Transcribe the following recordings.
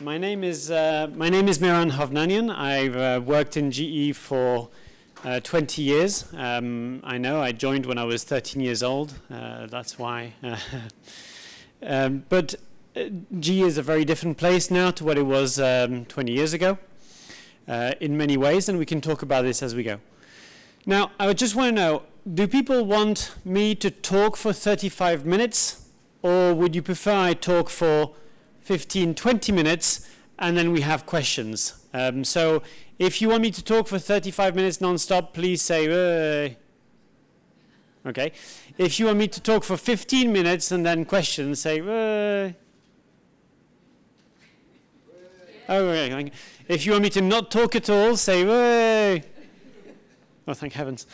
my name is uh, my name is Mihran Hovnanian. I've uh, worked in GE for uh, 20 years. Um, I know I joined when I was 13 years old. Uh, that's why. um, but uh, GE is a very different place now to what it was um, 20 years ago, uh, in many ways, and we can talk about this as we go. Now, I just want to know: Do people want me to talk for 35 minutes, or would you prefer I talk for 15, 20 minutes, and then we have questions. Um, so if you want me to talk for 35 minutes non-stop, please say, Ugh. okay. If you want me to talk for 15 minutes and then questions, say, Ugh. okay. If you want me to not talk at all, say, Ugh. oh, thank heavens.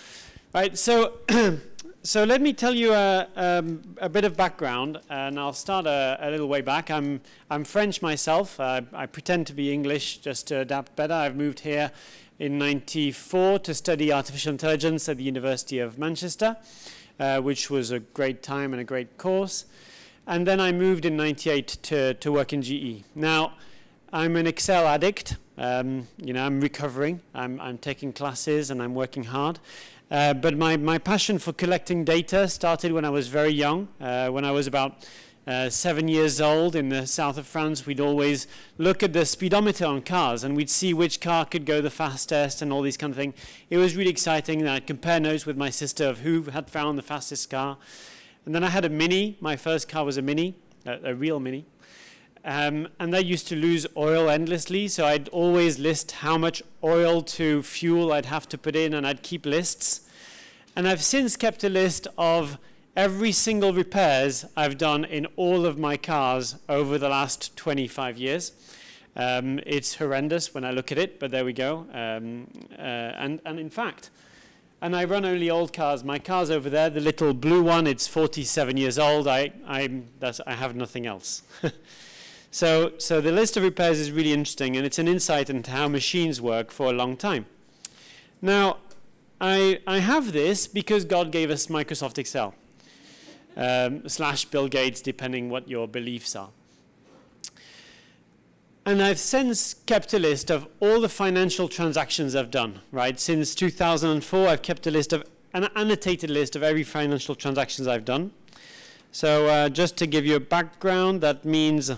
Right, so So let me tell you a, um, a, bit of background, and I'll start a, a little way back. I'm, I'm French myself. Uh, I pretend to be English just to adapt better. I've moved here in 94 to study artificial intelligence at the University of Manchester, uh, which was a great time and a great course. And then I moved in 98 to, to work in GE. Now, I'm an Excel addict. Um, you know, I'm recovering. I'm, I'm taking classes and I'm working hard. Uh, but my, my passion for collecting data started when I was very young. Uh, when I was about uh, seven years old in the south of France, we'd always look at the speedometer on cars and we'd see which car could go the fastest and all these kind of things. It was really exciting. And I'd compare notes with my sister of who had found the fastest car. And then I had a Mini. My first car was a Mini, a, a real Mini. Um, and that used to lose oil endlessly, so I'd always list how much oil to fuel I'd have to put in, and I'd keep lists. And I've since kept a list of every single repairs I've done in all of my cars over the last 25 years. Um, it's horrendous when I look at it, but there we go. Um, uh, and, and in fact, and I run only old cars. My car's over there, the little blue one, it's 47 years old. I, I, I have nothing else. So, so the list of repairs is really interesting, and it's an insight into how machines work for a long time. Now, I, I have this because God gave us Microsoft Excel, um, slash Bill Gates, depending what your beliefs are. And I've since kept a list of all the financial transactions I've done, right? Since 2004, I've kept a list of an annotated list of every financial transactions I've done. So uh, just to give you a background, that means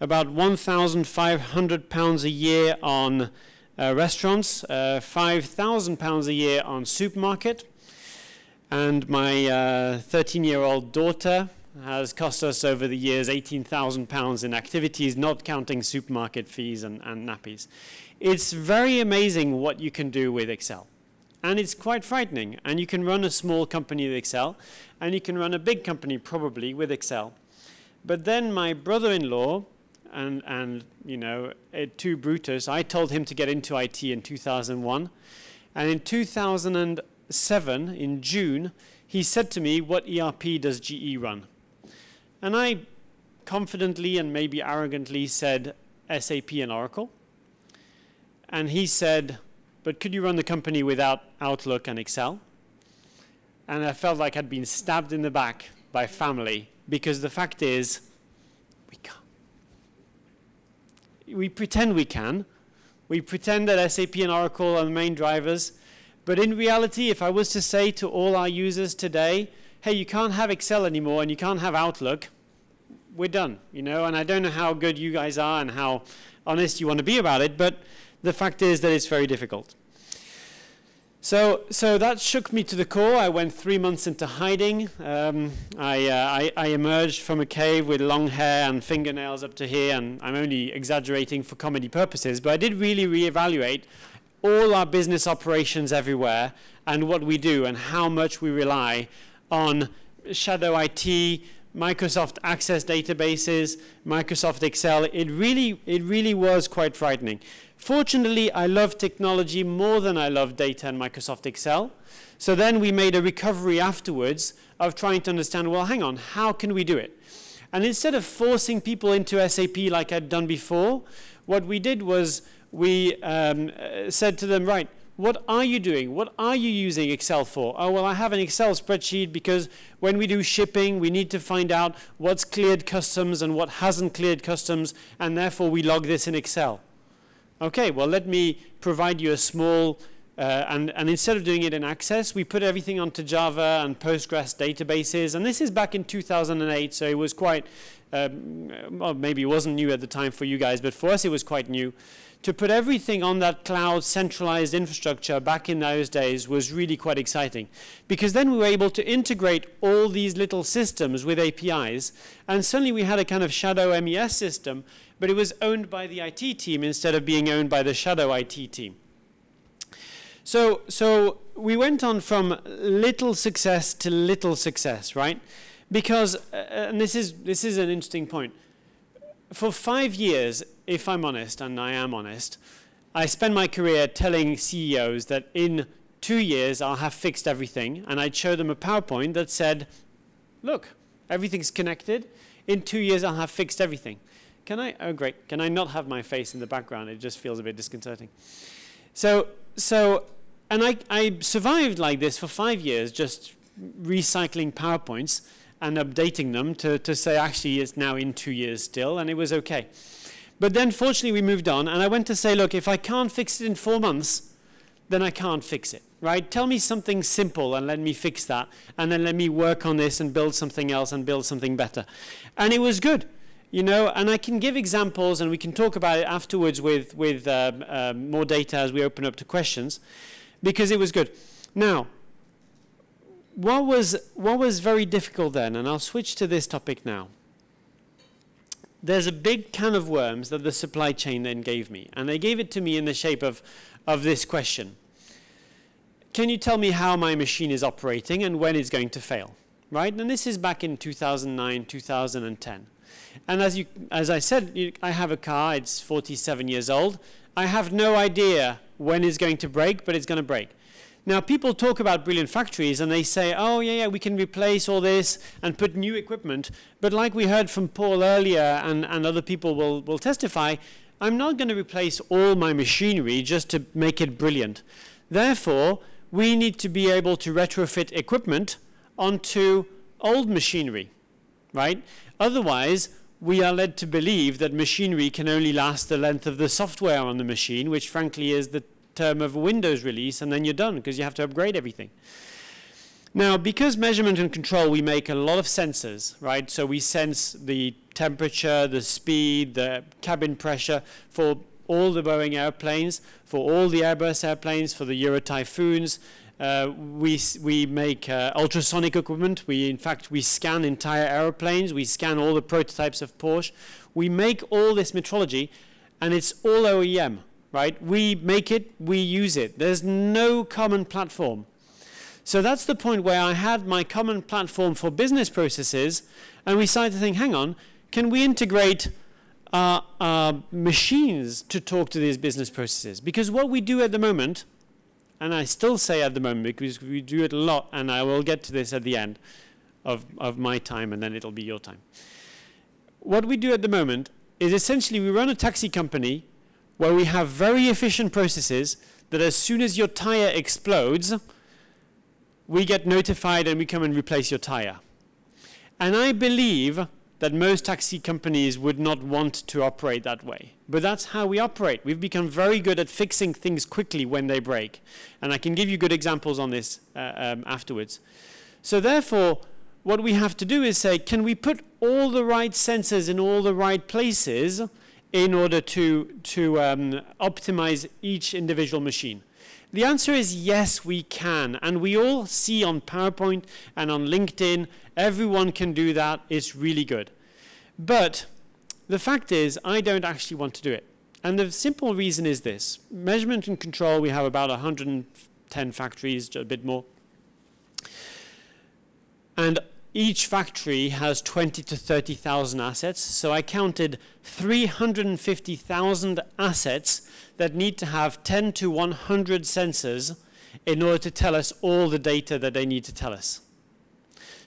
about 1,500 pounds a year on uh, restaurants, uh, 5,000 pounds a year on supermarket, and my 13-year-old uh, daughter has cost us over the years 18,000 pounds in activities, not counting supermarket fees and, and nappies. It's very amazing what you can do with Excel. And it's quite frightening. And you can run a small company with Excel, and you can run a big company probably with Excel. But then my brother-in-law and, and you know, eh, to Brutus, I told him to get into IT in 2001. And in 2007, in June, he said to me, what ERP does GE run? And I confidently and maybe arrogantly said SAP and Oracle. And he said, but could you run the company without Outlook and Excel? And I felt like I'd been stabbed in the back by family because the fact is, we can't we pretend we can. We pretend that SAP and Oracle are the main drivers. But in reality, if I was to say to all our users today, hey, you can't have Excel anymore and you can't have Outlook, we're done, you know, and I don't know how good you guys are and how honest you want to be about it, but the fact is that it's very difficult. So, so that shook me to the core. I went three months into hiding. Um, I, uh, I, I, emerged from a cave with long hair and fingernails up to here, and I'm only exaggerating for comedy purposes, but I did really reevaluate all our business operations everywhere and what we do and how much we rely on shadow IT, Microsoft Access databases, Microsoft Excel. It really, it really was quite frightening. Fortunately, I love technology more than I love data and Microsoft Excel. So then we made a recovery afterwards of trying to understand, well, hang on, how can we do it? And instead of forcing people into SAP like I'd done before, what we did was we um, said to them, right, what are you doing? What are you using Excel for? Oh, well, I have an Excel spreadsheet because when we do shipping, we need to find out what's cleared customs and what hasn't cleared customs, and therefore we log this in Excel. Okay, well, let me provide you a small, uh, and, and instead of doing it in Access, we put everything onto Java and Postgres databases, and this is back in 2008, so it was quite, um, well, maybe it wasn't new at the time for you guys, but for us it was quite new to put everything on that cloud centralized infrastructure back in those days was really quite exciting because then we were able to integrate all these little systems with APIs and suddenly we had a kind of shadow MES system but it was owned by the IT team instead of being owned by the shadow IT team. So, so we went on from little success to little success, right? Because, uh, and this is, this is an interesting point, for five years, if I'm honest, and I am honest, I spend my career telling CEOs that in two years I'll have fixed everything, and I'd show them a PowerPoint that said, look, everything's connected. In two years I'll have fixed everything. Can I, oh great, can I not have my face in the background? It just feels a bit disconcerting. So, so and I, I survived like this for five years, just recycling PowerPoints and updating them to, to say actually it's now in two years still, and it was okay. But then fortunately we moved on, and I went to say, look, if I can't fix it in four months, then I can't fix it, right? Tell me something simple and let me fix that, and then let me work on this and build something else and build something better. And it was good, you know, and I can give examples and we can talk about it afterwards with, with uh, more data as we open up to questions, because it was good. Now, what was, what was very difficult then, and I'll switch to this topic now. There's a big can of worms that the supply chain then gave me, and they gave it to me in the shape of, of this question. Can you tell me how my machine is operating and when it's going to fail? Right? And this is back in 2009, 2010. And as, you, as I said, I have a car, it's 47 years old. I have no idea when it's going to break, but it's going to break. Now, people talk about brilliant factories and they say, oh, yeah, yeah, we can replace all this and put new equipment. But like we heard from Paul earlier and, and other people will, will testify, I'm not going to replace all my machinery just to make it brilliant. Therefore, we need to be able to retrofit equipment onto old machinery, right? Otherwise, we are led to believe that machinery can only last the length of the software on the machine, which frankly is the term of a Windows release, and then you're done because you have to upgrade everything. Now, because measurement and control, we make a lot of sensors, right? So we sense the temperature, the speed, the cabin pressure for all the Boeing airplanes, for all the Airbus airplanes, for the Euro Typhoons. Uh, we, we make uh, ultrasonic equipment. We, in fact, we scan entire aeroplanes. We scan all the prototypes of Porsche. We make all this metrology, and it's all OEM right? We make it, we use it. There's no common platform. So that's the point where I had my common platform for business processes, and we started to think, hang on, can we integrate uh, uh, machines to talk to these business processes? Because what we do at the moment, and I still say at the moment because we do it a lot, and I will get to this at the end of, of my time, and then it'll be your time. What we do at the moment is essentially we run a taxi company where we have very efficient processes that as soon as your tire explodes, we get notified and we come and replace your tire. And I believe that most taxi companies would not want to operate that way. But that's how we operate. We've become very good at fixing things quickly when they break. And I can give you good examples on this uh, um, afterwards. So therefore, what we have to do is say, can we put all the right sensors in all the right places in order to, to um, optimize each individual machine? The answer is yes, we can. And we all see on PowerPoint and on LinkedIn, everyone can do that. It's really good. But the fact is, I don't actually want to do it. And the simple reason is this. Measurement and control, we have about 110 factories, a bit more. And each factory has 20 to 30,000 assets. So I counted 350,000 assets that need to have 10 to 100 sensors in order to tell us all the data that they need to tell us.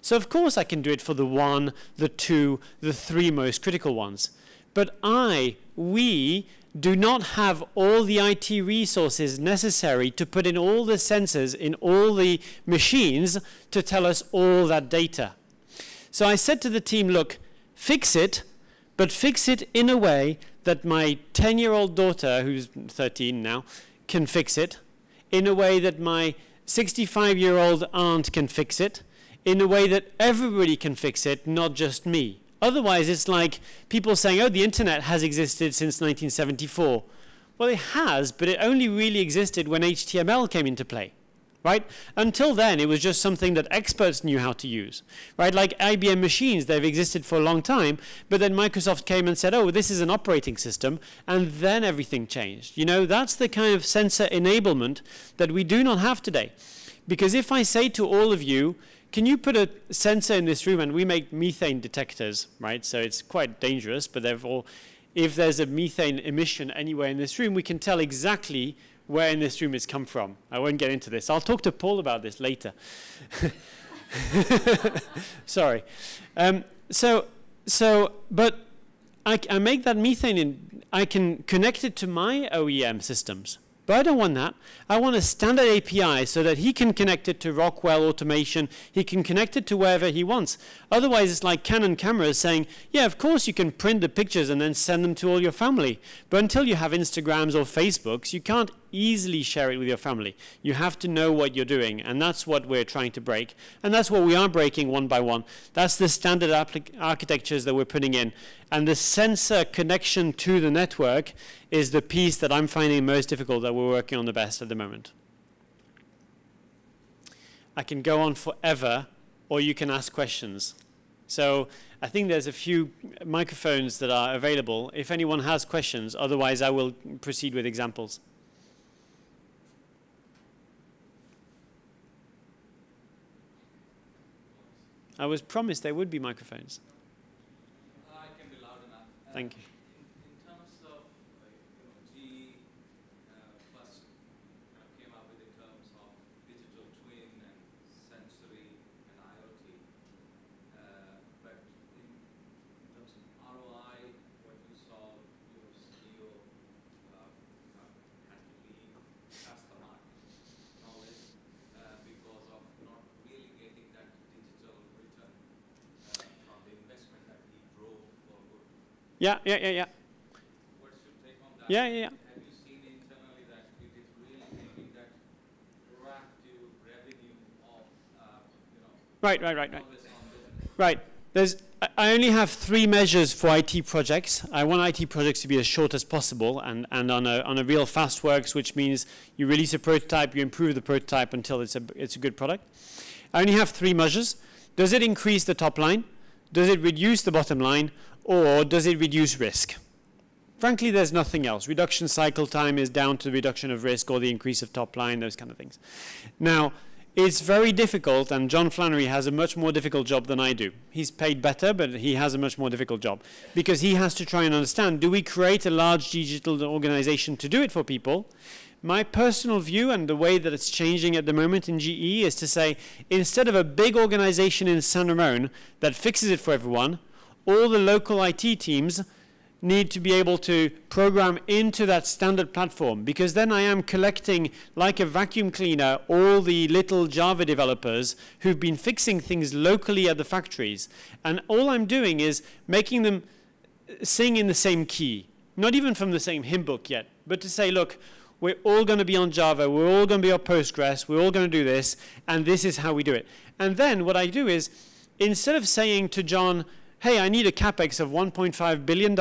So of course I can do it for the one, the two, the three most critical ones. But I, we, do not have all the IT resources necessary to put in all the sensors in all the machines to tell us all that data. So I said to the team, look, fix it, but fix it in a way that my 10-year-old daughter, who's 13 now, can fix it, in a way that my 65-year-old aunt can fix it, in a way that everybody can fix it, not just me. Otherwise, it's like people saying, oh, the internet has existed since 1974. Well, it has, but it only really existed when HTML came into play. Right? Until then, it was just something that experts knew how to use. Right? Like IBM machines, they've existed for a long time, but then Microsoft came and said, oh, this is an operating system, and then everything changed. You know, that's the kind of sensor enablement that we do not have today. Because if I say to all of you, can you put a sensor in this room? And we make methane detectors, right? So it's quite dangerous, but therefore, if there's a methane emission anywhere in this room, we can tell exactly where in this room it's come from. I won't get into this. I'll talk to Paul about this later. Sorry. Um, so, so, but I, I make that methane, in, I can connect it to my OEM systems. But I don't want that. I want a standard API so that he can connect it to Rockwell automation. He can connect it to wherever he wants. Otherwise, it's like Canon cameras saying, yeah, of course you can print the pictures and then send them to all your family. But until you have Instagrams or Facebooks, you can't easily share it with your family. You have to know what you're doing, and that's what we're trying to break. And that's what we are breaking one by one. That's the standard architectures that we're putting in. And the sensor connection to the network is the piece that I'm finding most difficult that we're working on the best at the moment. I can go on forever, or you can ask questions. So I think there's a few microphones that are available if anyone has questions. Otherwise, I will proceed with examples. I was promised there would be microphones. Thank you. Yeah, yeah, yeah, yeah. What's your take on that? Yeah, yeah, yeah. Have you seen internally that it is really making that proactive revenue of, uh, you know, Right, right, right, right. always on business? Right. There's, I- I only have three measures for IT projects. I want IT projects to be as short as possible and, and on, a, on a real fast works, which means you release a prototype, you improve the prototype until it's a, it's a good product. I only have three measures. Does it increase the top line? Does it reduce the bottom line? Or does it reduce risk? Frankly, there's nothing else. Reduction cycle time is down to the reduction of risk or the increase of top line, those kind of things. Now, it's very difficult, and John Flannery has a much more difficult job than I do. He's paid better, but he has a much more difficult job because he has to try and understand do we create a large digital organization to do it for people? My personal view and the way that it's changing at the moment in GE is to say instead of a big organization in San Ramon that fixes it for everyone, all the local IT teams need to be able to program into that standard platform because then I am collecting, like a vacuum cleaner, all the little Java developers who've been fixing things locally at the factories. And all I'm doing is making them sing in the same key, not even from the same hymn book yet, but to say, look, we're all going to be on Java, we're all going to be on Postgres, we're all going to do this, and this is how we do it. And then what I do is, instead of saying to John, hey, I need a capex of $1.5 billion,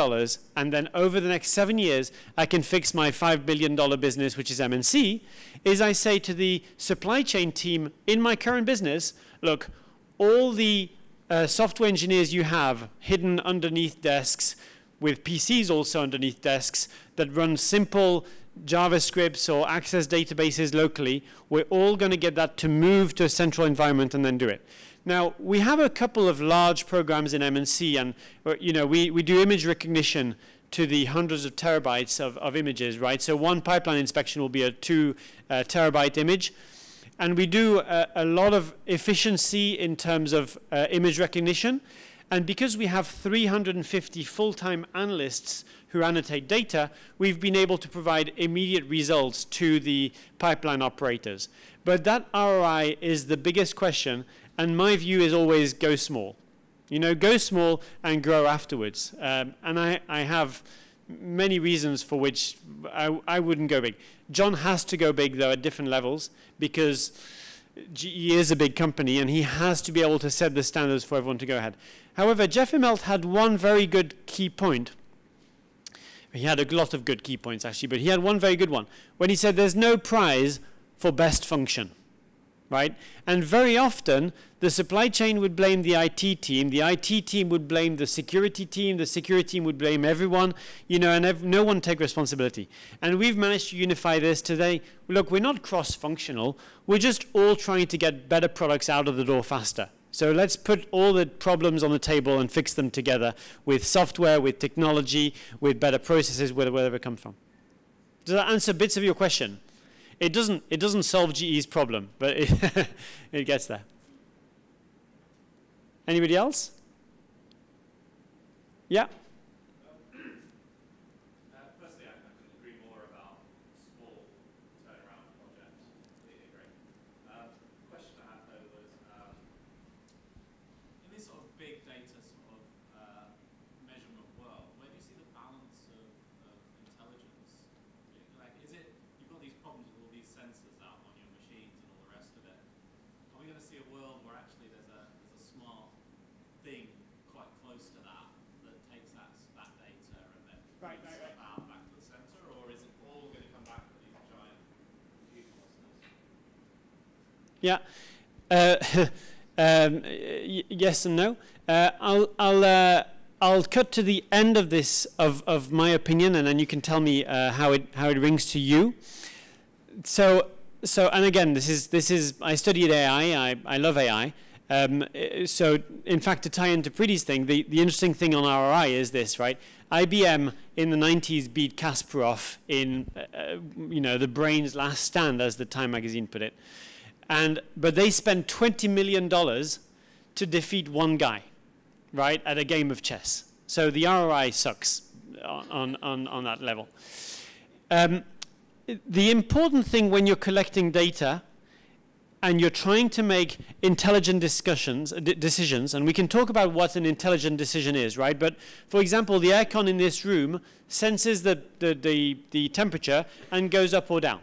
and then over the next seven years, I can fix my $5 billion business, which is MNC, is I say to the supply chain team in my current business, look, all the uh, software engineers you have hidden underneath desks, with PCs also underneath desks, that run simple JavaScripts or access databases locally, we're all going to get that to move to a central environment and then do it. Now, we have a couple of large programs in MNC, and uh, you know, we, we do image recognition to the hundreds of terabytes of, of images, right? So one pipeline inspection will be a two uh, terabyte image. And we do a, a, lot of efficiency in terms of uh, image recognition. And because we have 350 full-time analysts who annotate data, we've been able to provide immediate results to the pipeline operators. But that ROI is the biggest question, and my view is always go small. You know, go small and grow afterwards. Um, and I, I have many reasons for which I, I wouldn't go big. John has to go big, though, at different levels because GE is a big company and he has to be able to set the standards for everyone to go ahead. However, Jeff Immelt had one very good key point. He had a lot of good key points, actually, but he had one very good one when he said there's no prize for best function right? And very often, the supply chain would blame the IT team, the IT team would blame the security team, the security team would blame everyone, you know, and no one take responsibility. And we've managed to unify this today. Look, we're not cross-functional. We're just all trying to get better products out of the door faster. So let's put all the problems on the table and fix them together with software, with technology, with better processes, wherever it comes from. Does that answer bits of your question? It doesn't, it doesn't solve GE's problem, but it, it gets there. Anybody else? Yeah? Yeah. Uh, um, yes and no. Uh, I'll, I'll, uh, I'll cut to the end of this, of, of my opinion, and then you can tell me uh, how, it, how it rings to you. So, so, and again, this is, this is I studied AI, I, I love AI. Um, so, in fact, to tie into Preeti's thing, the, the interesting thing on ROI is this, right? IBM in the 90s beat Kasparov in, uh, you know, the brain's last stand, as the Time magazine put it. And, but they spend $20 million to defeat one guy, right, at a game of chess. So the ROI sucks on, on, on that level. Um, the important thing when you're collecting data and you're trying to make intelligent discussions, decisions, and we can talk about what an intelligent decision is, right? But for example, the aircon in this room senses the, the, the, the temperature and goes up or down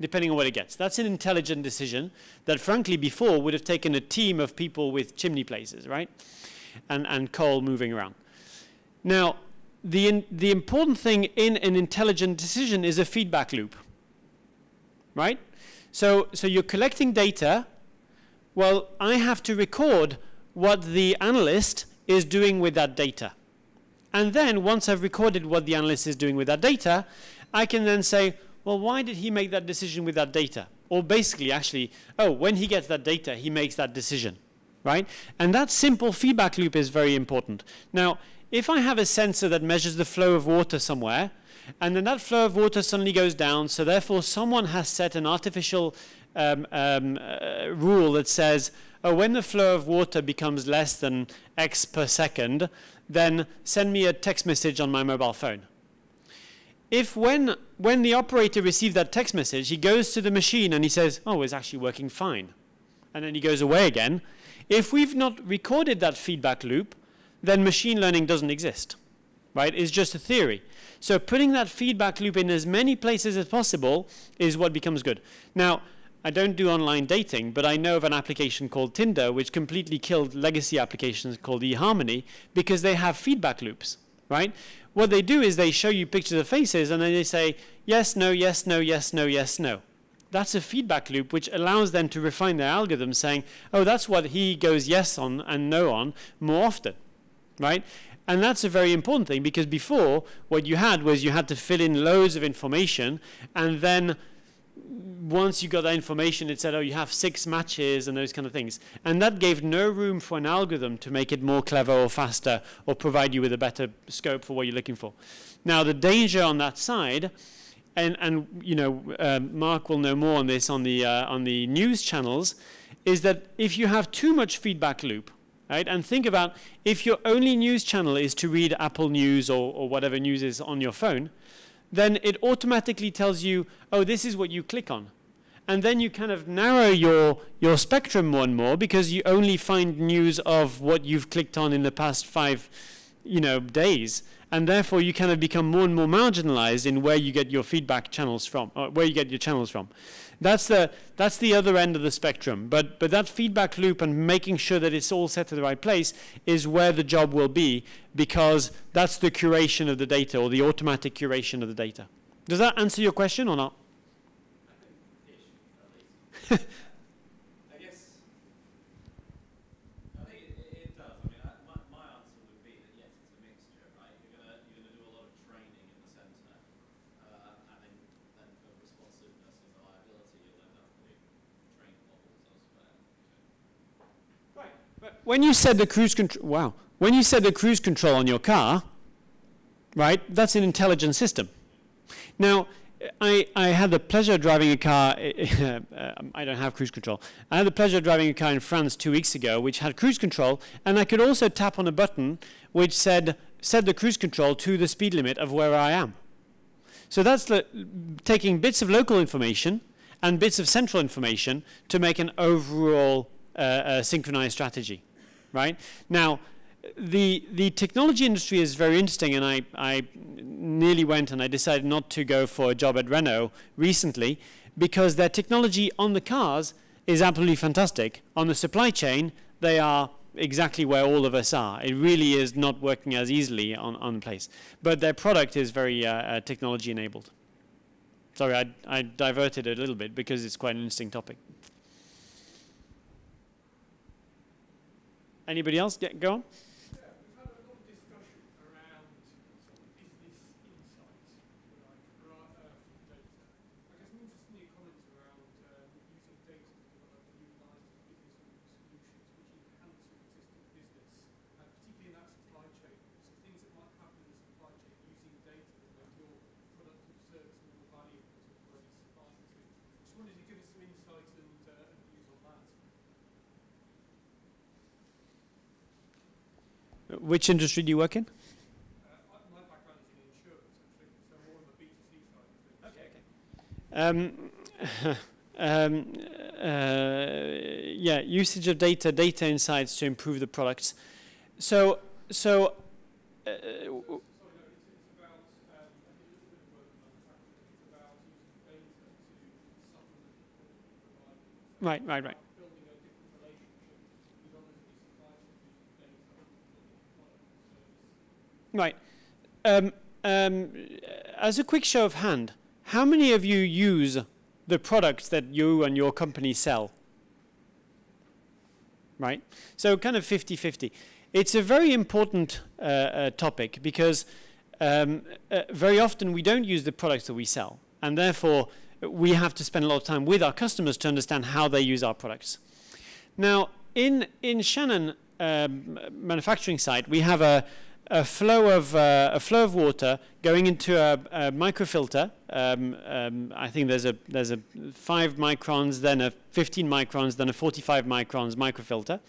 depending on what it gets. That's an intelligent decision that, frankly, before would have taken a team of people with chimney places, right? And, and coal moving around. Now, the, in, the important thing in an intelligent decision is a feedback loop, right? So, so you're collecting data. Well, I have to record what the analyst is doing with that data. And then once I've recorded what the analyst is doing with that data, I can then say, well, why did he make that decision with that data? Or basically, actually, oh, when he gets that data, he makes that decision, right? And that simple feedback loop is very important. Now, if I have a sensor that measures the flow of water somewhere, and then that flow of water suddenly goes down, so therefore someone has set an artificial um, um, uh, rule that says, oh, when the flow of water becomes less than X per second, then send me a text message on my mobile phone if when, when the operator receives that text message, he goes to the machine and he says, oh, it's actually working fine, and then he goes away again, if we've not recorded that feedback loop, then machine learning doesn't exist, right? It's just a theory. So putting that feedback loop in as many places as possible is what becomes good. Now, I don't do online dating, but I know of an application called Tinder, which completely killed legacy applications called eHarmony because they have feedback loops, right? What they do is they show you pictures of faces and then they say, yes, no, yes, no, yes, no, yes, no. That's a feedback loop which allows them to refine their algorithm saying, oh, that's what he goes yes on and no on more often, right? And that's a very important thing because before what you had was you had to fill in loads of information and then once you got that information, it said, oh, you have six matches and those kind of things. And that gave no room for an algorithm to make it more clever or faster or provide you with a better scope for what you're looking for. Now, the danger on that side, and, and you know, um, Mark will know more on this on the, uh, on the news channels, is that if you have too much feedback loop, right? And think about if your only news channel is to read Apple News or, or whatever news is on your phone, then it automatically tells you, oh, this is what you click on. And then you kind of narrow your, your spectrum more and more because you only find news of what you've clicked on in the past five you know, days. And therefore, you kind of become more and more marginalized in where you get your feedback channels from, or where you get your channels from. That's the, that's the other end of the spectrum. But, but that feedback loop and making sure that it's all set to the right place is where the job will be because that's the curation of the data or the automatic curation of the data. Does that answer your question or not? when you said the cruise control, wow, when you said the cruise control on your car, right, that's an intelligent system. Now, I, I had the pleasure of driving a car, I don't have cruise control. I had the pleasure of driving a car in France two weeks ago, which had cruise control, and I could also tap on a button which said, set the cruise control to the speed limit of where I am. So that's the, taking bits of local information and bits of central information to make an overall uh, uh, synchronized strategy right? Now, the, the technology industry is very interesting, and I, I nearly went and I decided not to go for a job at Renault recently because their technology on the cars is absolutely fantastic. On the supply chain, they are exactly where all of us are. It really is not working as easily on, on place. But their product is very uh, uh, technology enabled. Sorry, I, I diverted a little bit because it's quite an interesting topic. Anybody else? Get, go Which industry do you work in? Um, um, uh, yeah, usage of data, data insights to improve the products. So, so. Uh, right, right, right. Right. Um, um, as a quick show of hand, how many of you use the products that you and your company sell? Right? So kind of 50-50. It's a very important uh, uh, topic because um, uh, very often we don't use the products that we sell. And therefore, we have to spend a lot of time with our customers to understand how they use our products. Now, in, in Shannon um, manufacturing site, we have a, a flow of uh, a flow of water going into a, a microfilter. Um, um, I think there's a there's a five microns, then a 15 microns, then a 45 microns microfilter,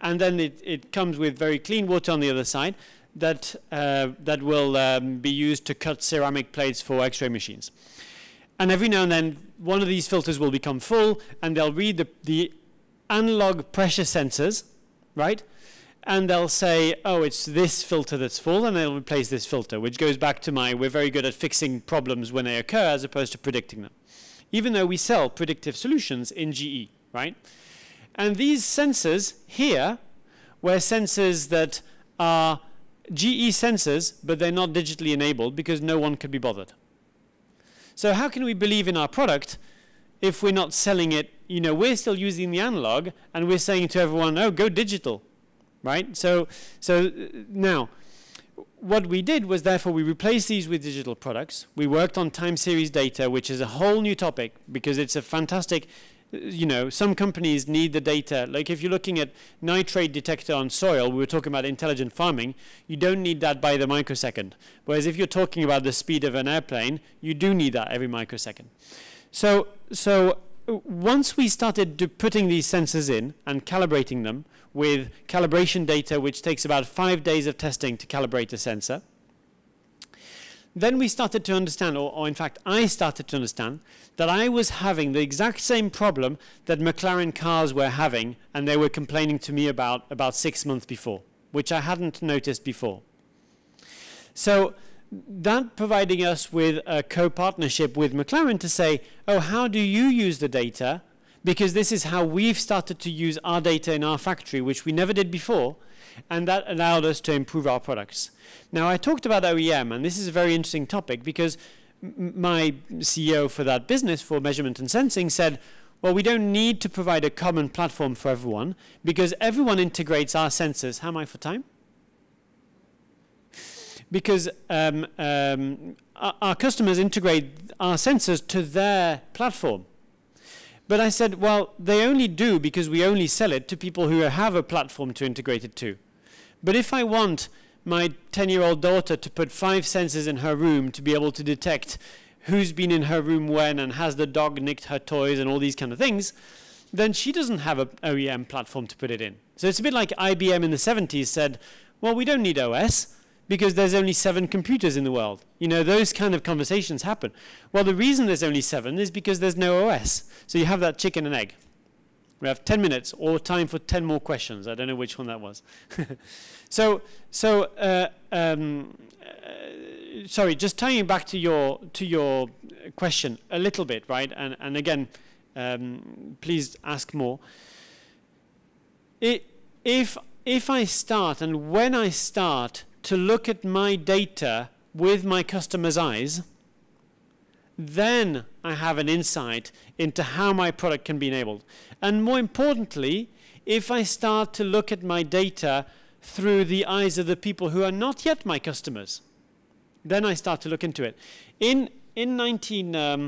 and then it, it comes with very clean water on the other side that uh, that will um, be used to cut ceramic plates for X-ray machines. And every now and then, one of these filters will become full, and they'll read the, the analog pressure sensors, right? And they'll say, oh, it's this filter that's full, and they'll replace this filter, which goes back to my, we're very good at fixing problems when they occur as opposed to predicting them. Even though we sell predictive solutions in GE, right? And these sensors here were sensors that are GE sensors, but they're not digitally enabled because no one could be bothered. So how can we believe in our product if we're not selling it? You know, we're still using the analog, and we're saying to everyone, oh, go digital right? So, so now, what we did was therefore we replaced these with digital products. We worked on time series data, which is a whole new topic because it's a fantastic, you know, some companies need the data. Like if you're looking at nitrate detector on soil, we were talking about intelligent farming, you don't need that by the microsecond. Whereas if you're talking about the speed of an airplane, you do need that every microsecond. So, so uh, once we started putting these sensors in and calibrating them with calibration data, which takes about five days of testing to calibrate a sensor, then we started to understand, or, or, in fact, I started to understand, that I was having the exact same problem that McLaren cars were having, and they were complaining to me about about six months before, which I hadn't noticed before. So that providing us with a co-partnership with McLaren to say, oh, how do you use the data? Because this is how we've started to use our data in our factory, which we never did before, and that allowed us to improve our products. Now, I talked about OEM, and this is a very interesting topic because my CEO for that business for measurement and sensing said, well, we don't need to provide a common platform for everyone because everyone integrates our sensors. How am I for time? Because um, um, our, our customers integrate our sensors to their platform. But I said, well, they only do because we only sell it to people who have a platform to integrate it to. But if I want my 10 year old daughter to put five sensors in her room to be able to detect who's been in her room when and has the dog nicked her toys and all these kind of things, then she doesn't have an OEM platform to put it in. So it's a bit like IBM in the 70s said, well, we don't need OS because there's only seven computers in the world. You know, those kind of conversations happen. Well, the reason there's only seven is because there's no OS. So you have that chicken and egg. We have 10 minutes or time for 10 more questions. I don't know which one that was. so, so uh, um, uh, sorry, just tying back to your to your question a little bit, right? And and again, um, please ask more. It, if if I start and when I start to look at my data with my customer's eyes, then I have an insight into how my product can be enabled. And more importantly, if I start to look at my data through the eyes of the people who are not yet my customers, then I start to look into it. In, in, 19, um,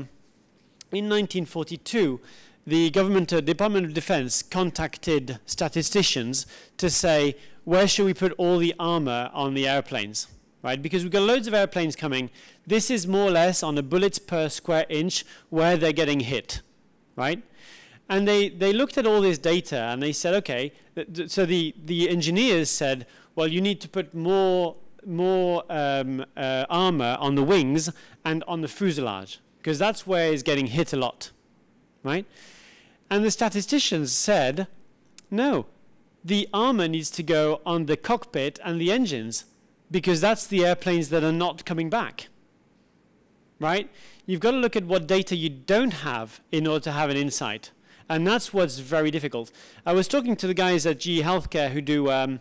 in 1942, the government, uh, Department of Defense, contacted statisticians to say, where should we put all the armor on the airplanes? right? Because we've got loads of airplanes coming. This is more or less on the bullets per square inch where they're getting hit, right? And they, they looked at all this data and they said, okay, so the, the engineers said, well, you need to put more, more um, uh, armor on the wings and on the fuselage because that's where it's getting hit a lot, right? And the statisticians said, no, the armor needs to go on the cockpit and the engines because that's the airplanes that are not coming back. Right? You've got to look at what data you don't have in order to have an insight. And that's what's very difficult. I was talking to the guys at GE Healthcare who do um,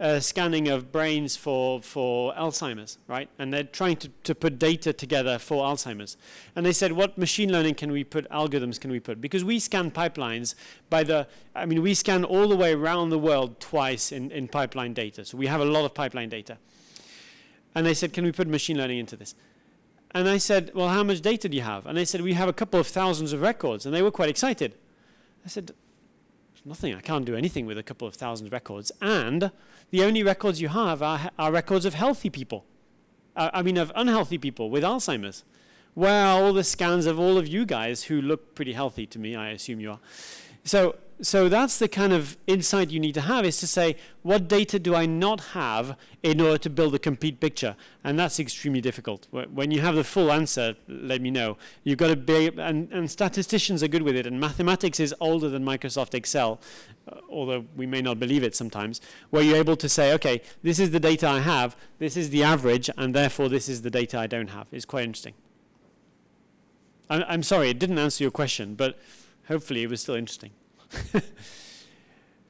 uh, scanning of brains for, for Alzheimer's, right? And they're trying to, to put data together for Alzheimer's. And they said, what machine learning can we put, algorithms can we put? Because we scan pipelines by the, I mean, we scan all the way around the world twice in, in pipeline data. So we have a lot of pipeline data. And they said, can we put machine learning into this? And I said, well, how much data do you have? And they said, we have a couple of thousands of records. And they were quite excited. I said, nothing. I can't do anything with a couple of thousand records. And the only records you have are, are records of healthy people. Uh, I mean, of unhealthy people with Alzheimer's. Where are all the scans of all of you guys who look pretty healthy to me? I assume you are. So so that's the kind of insight you need to have is to say, what data do I not have in order to build a complete picture? And that's extremely difficult. When you have the full answer, let me know. You've got to be, and, and statisticians are good with it, and mathematics is older than Microsoft Excel, uh, although we may not believe it sometimes, where you're able to say, okay, this is the data I have, this is the average, and therefore this is the data I don't have. It's quite interesting. I'm, I'm sorry, it didn't answer your question, but hopefully it was still interesting.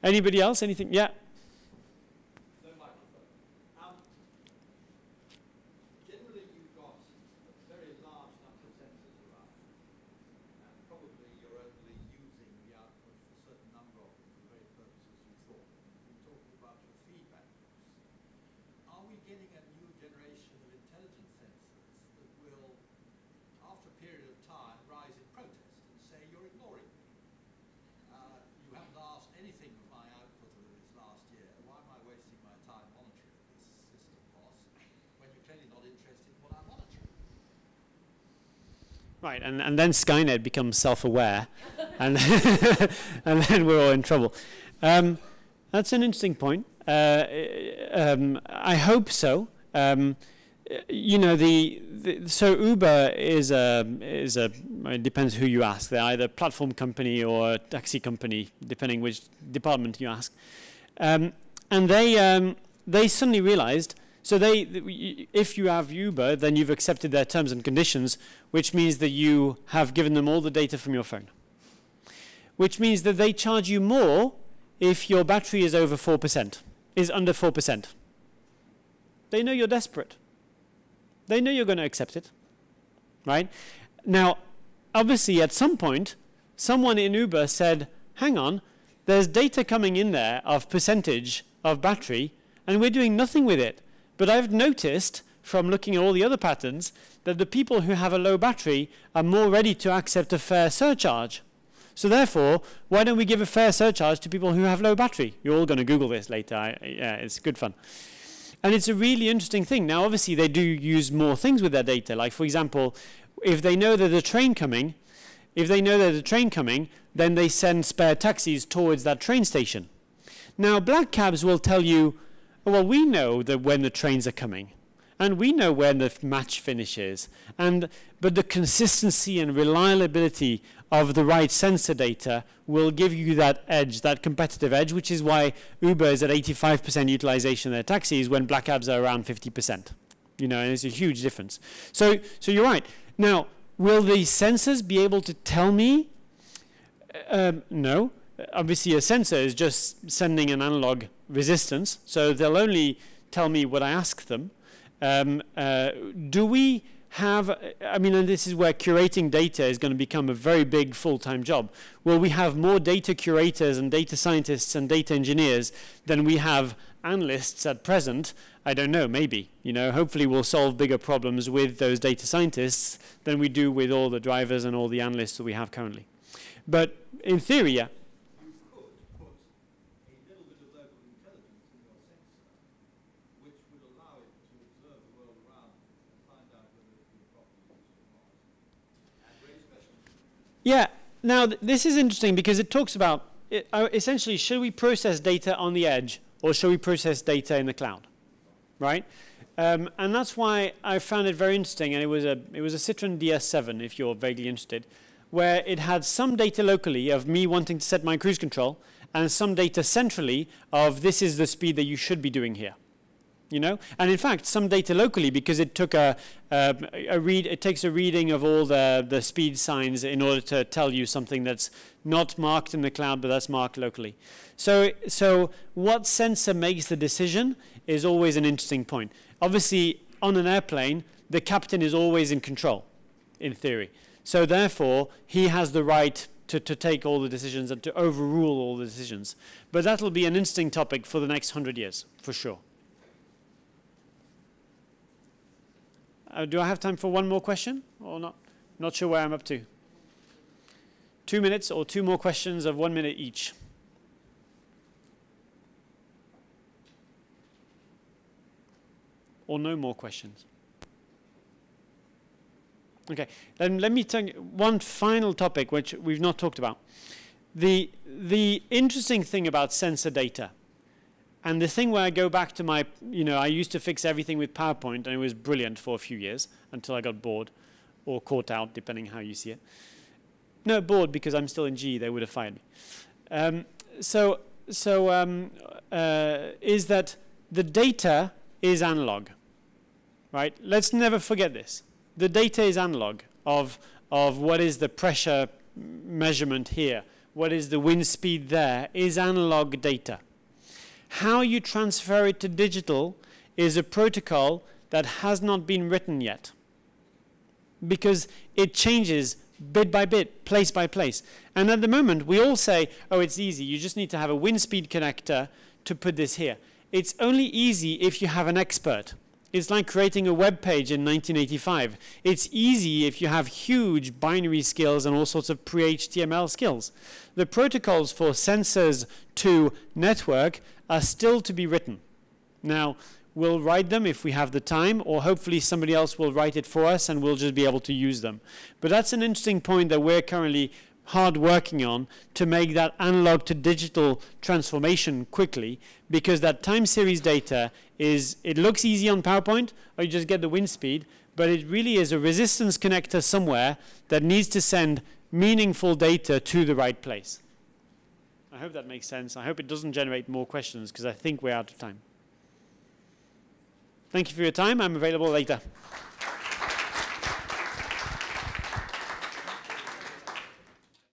Anybody else? Anything? Yeah. And, and then Skynet becomes self-aware, and, and then we're all in trouble. Um, that's an interesting point. Uh, um, I hope so. Um, you know, the, the, so Uber is a is a it depends who you ask. They're either a platform company or a taxi company, depending which department you ask. Um, and they um, they suddenly realized. So they, if you have Uber, then you've accepted their terms and conditions, which means that you have given them all the data from your phone. Which means that they charge you more if your battery is over 4%, is under 4%. They know you're desperate. They know you're going to accept it, right? Now, obviously, at some point, someone in Uber said, hang on, there's data coming in there of percentage of battery, and we're doing nothing with it. But I've noticed from looking at all the other patterns that the people who have a low battery are more ready to accept a fair surcharge. So therefore, why don't we give a fair surcharge to people who have low battery? You're all going to Google this later. I, yeah, it's good fun. And it's a really interesting thing. Now, obviously, they do use more things with their data. Like, for example, if they know there's a train coming, if they know there's a train coming, then they send spare taxis towards that train station. Now, black cabs will tell you, well, we know that when the trains are coming, and we know when the match finishes, and but the consistency and reliability of the right sensor data will give you that edge, that competitive edge, which is why Uber is at 85% utilization of their taxis when black cabs are around 50%. You know, and it's a huge difference. So, so you're right. Now, will these sensors be able to tell me? Um, no. Obviously, a sensor is just sending an analog resistance, so they'll only tell me what I ask them. Um, uh, do we have, I mean, and this is where curating data is going to become a very big full-time job. Will we have more data curators and data scientists and data engineers than we have analysts at present? I don't know, maybe. You know, hopefully we'll solve bigger problems with those data scientists than we do with all the drivers and all the analysts that we have currently. But in theory, yeah. Yeah. Now, th this is interesting because it talks about it, uh, essentially should we process data on the edge or should we process data in the cloud, right? Um, and that's why I found it very interesting. And it was a it was a Citroen DS7, if you're vaguely interested, where it had some data locally of me wanting to set my cruise control, and some data centrally of this is the speed that you should be doing here you know? And in fact some data locally because it took a, a, a, read it takes a reading of all the the speed signs in order to tell you something that's not marked in the cloud but that's marked locally. So so what sensor makes the decision is always an interesting point. Obviously on an airplane the captain is always in control in theory. So therefore he has the right to, to take all the decisions and to overrule all the decisions. But that'll be an interesting topic for the next 100 years for sure Uh, do I have time for one more question or not? Not sure where I'm up to. Two minutes or two more questions of one minute each. Or no more questions. Okay, then let me tell you one final topic which we've not talked about. The, the interesting thing about sensor data and the thing where I go back to my, you know, I used to fix everything with PowerPoint, and it was brilliant for a few years until I got bored or caught out, depending how you see it. No, bored because I'm still in G. They would have fired me. Um, so, so um, uh, is that the data is analog, right? Let's never forget this. The data is analog of of what is the pressure measurement here, what is the wind speed there, is analog data. How you transfer it to digital is a protocol that has not been written yet because it changes bit by bit, place by place. And at the moment, we all say, oh, it's easy. You just need to have a wind speed connector to put this here. It's only easy if you have an expert. It's like creating a web page in 1985. It's easy if you have huge binary skills and all sorts of pre-HTML skills. The protocols for sensors to network are still to be written. Now, we'll write them if we have the time, or hopefully somebody else will write it for us and we'll just be able to use them. But that's an interesting point that we're currently hard working on to make that analog to digital transformation quickly because that time series data is, it looks easy on PowerPoint or you just get the wind speed, but it really is a resistance connector somewhere that needs to send meaningful data to the right place. I hope that makes sense. I hope it doesn't generate more questions because I think we're out of time. Thank you for your time. I'm available later.